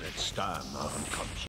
Jetzt da, Narrenkompchen.